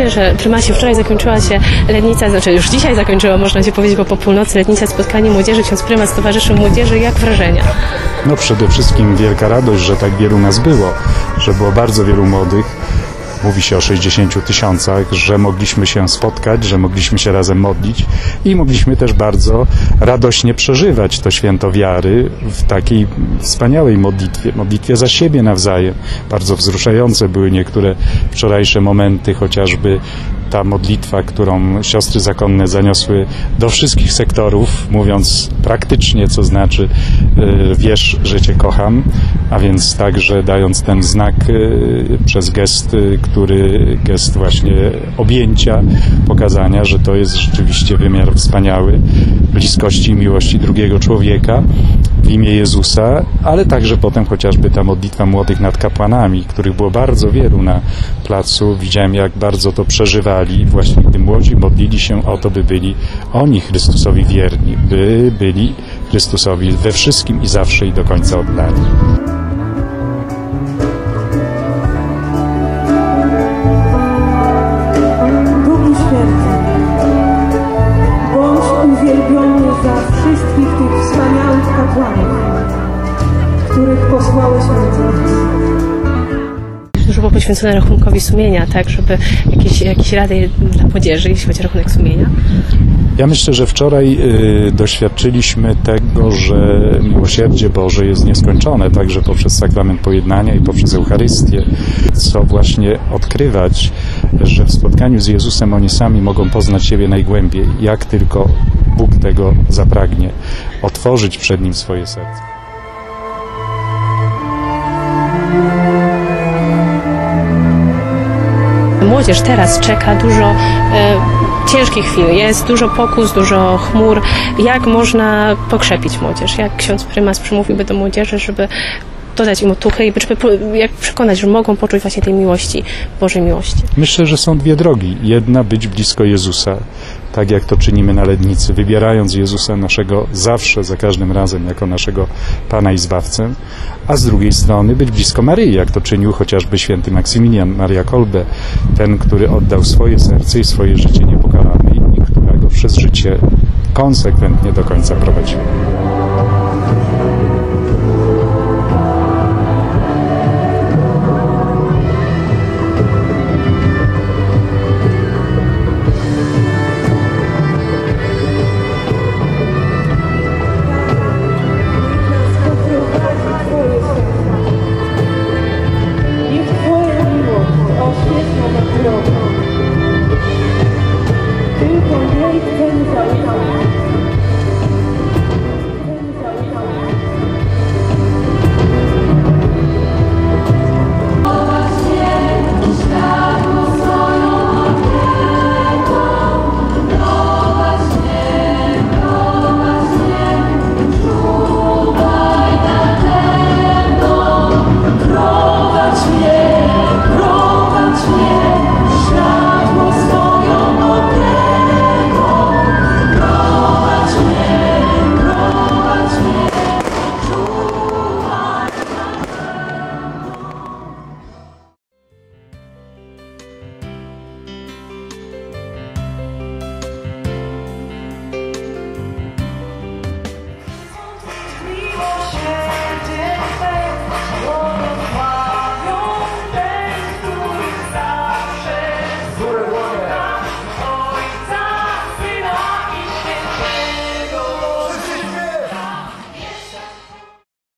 się, że prymasie wczoraj zakończyła się letnica, znaczy już dzisiaj zakończyła, można się powiedzieć, bo po północy letnica spotkanie młodzieży. Ksiądz prymas towarzyszył młodzieży. Jak wrażenia? No przede wszystkim wielka radość, że tak wielu nas było, że było bardzo wielu młodych. Mówi się o 60 tysiącach, że mogliśmy się spotkać, że mogliśmy się razem modlić i mogliśmy też bardzo radośnie przeżywać to święto wiary w takiej wspaniałej modlitwie, modlitwie za siebie nawzajem. Bardzo wzruszające były niektóre wczorajsze momenty, chociażby ta modlitwa, którą siostry zakonne zaniosły do wszystkich sektorów, mówiąc praktycznie, co znaczy y, wiesz, że Cię kocham, a więc także dając ten znak y, przez gest, y, który gest właśnie objęcia, pokazania, że to jest rzeczywiście wymiar wspaniały bliskości i miłości drugiego człowieka w imię Jezusa, ale także potem chociażby ta modlitwa młodych nad kapłanami, których było bardzo wielu na placu. Widziałem, jak bardzo to przeżywali, właśnie gdy młodzi modlili się o to, by byli oni Chrystusowi wierni, by byli Chrystusowi we wszystkim i zawsze i do końca oddani. Dużo było poświęcone rachunkowi sumienia, tak, żeby jakieś, jakieś rady dla młodzieży, jeśli chodzi o rachunek sumienia. Ja myślę, że wczoraj y, doświadczyliśmy tego, że miłosierdzie Boże jest nieskończone, także poprzez sakrament pojednania i poprzez Eucharystię, co właśnie odkrywać, że w spotkaniu z Jezusem oni sami mogą poznać siebie najgłębiej, jak tylko Bóg tego zapragnie, otworzyć przed Nim swoje serce. Młodzież teraz czeka dużo e, ciężkich chwil, jest dużo pokus, dużo chmur. Jak można pokrzepić młodzież? Jak ksiądz prymas przemówiłby do młodzieży, żeby dodać im otuchy i żeby, jak przekonać, że mogą poczuć właśnie tej miłości, Bożej miłości? Myślę, że są dwie drogi. Jedna być blisko Jezusa, tak jak to czynimy na Lednicy, wybierając Jezusa naszego zawsze, za każdym razem, jako naszego Pana i Zbawcę, a z drugiej strony być blisko Maryi, jak to czynił chociażby święty Maksymilian Maria Kolbe, ten, który oddał swoje serce i swoje życie niepokalane i która go przez życie konsekwentnie do końca prowadziła. one.